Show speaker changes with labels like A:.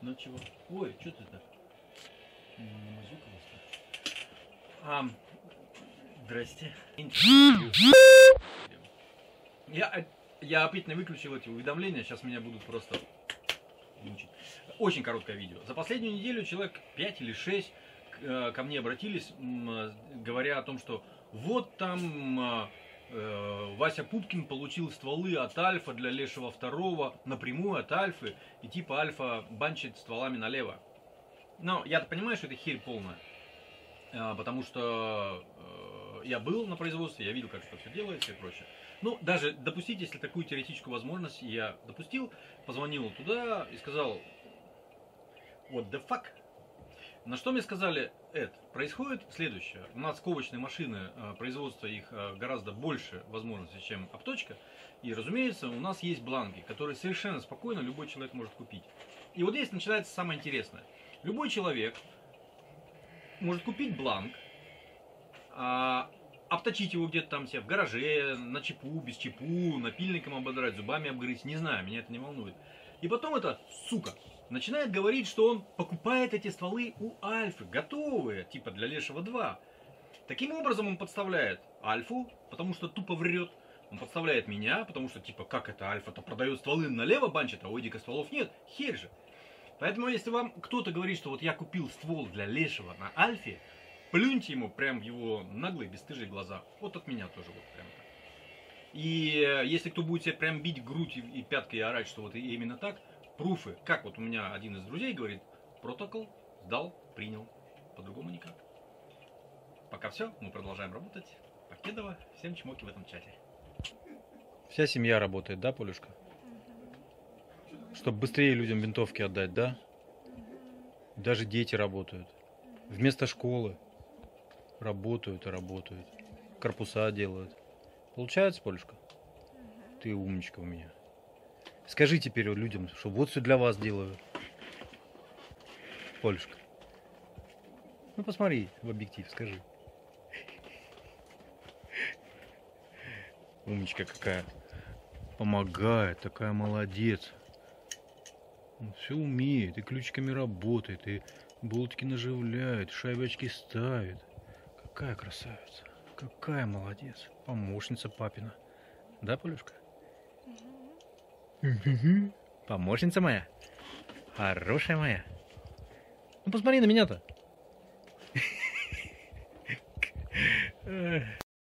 A: Ну чего? Ой, что ты так? А, здрасте. Я, я опять не выключил эти уведомления, сейчас меня будут просто мучить. Очень короткое видео. За последнюю неделю человек 5 или 6 э, ко мне обратились, м, говоря о том, что вот там э, э, Вася Пупкин получил стволы от Альфа для Лешего второго напрямую от Альфы, и типа Альфа банчит стволами налево. Но я-то понимаю, что это херь полная, э, потому что э, я был на производстве, я видел, как это все делается и прочее. Ну, даже допустить, если такую теоретическую возможность я допустил, позвонил туда и сказал, what the fuck? На что мне сказали, Эд, происходит следующее. У нас ковочные машины, э, производство их э, гораздо больше возможностей, чем обточка. И, разумеется, у нас есть бланки, которые совершенно спокойно любой человек может купить. И вот здесь начинается самое интересное. Любой человек может купить бланк, а, обточить его где-то там себе в гараже, на чипу, без чипу, напильником ободрать, зубами обгрызть, не знаю, меня это не волнует. И потом это, сука, начинает говорить, что он покупает эти стволы у Альфы, готовые, типа для Лешего 2. Таким образом он подставляет Альфу, потому что тупо врет. Он подставляет меня, потому что, типа, как это Альфа-то продает стволы налево банчит, а у Эдика стволов нет? Херь же. Поэтому, если вам кто-то говорит, что вот я купил ствол для Лешего на Альфе, плюньте ему прям в его наглые, бесстыжие глаза. Вот от меня тоже вот прям так. И э, если кто будет себя прям бить грудь и, пяткой и орать, что вот именно так, пруфы, как вот у меня один из друзей говорит, протокол сдал, принял, по-другому никак. Пока все, мы продолжаем работать. Покедова, всем чмоки в этом чате.
B: Вся семья работает, да, Полюшка? Чтобы быстрее людям винтовки отдать, да? Даже дети работают. Вместо школы работают и работают. Корпуса делают. Получается, Полюшка? Ты умничка у меня. Скажи теперь людям, что вот все для вас делаю. Полюшка. Ну посмотри в объектив, скажи. Умничка какая. Помогает, такая молодец. все умеет, и ключиками работает, и болтики наживляет, шайбочки ставит. Какая красавица, какая молодец. Помощница папина. Да, Полюшка? Мгм. Помощница моя. Хорошая моя. Ну посмотри на меня-то.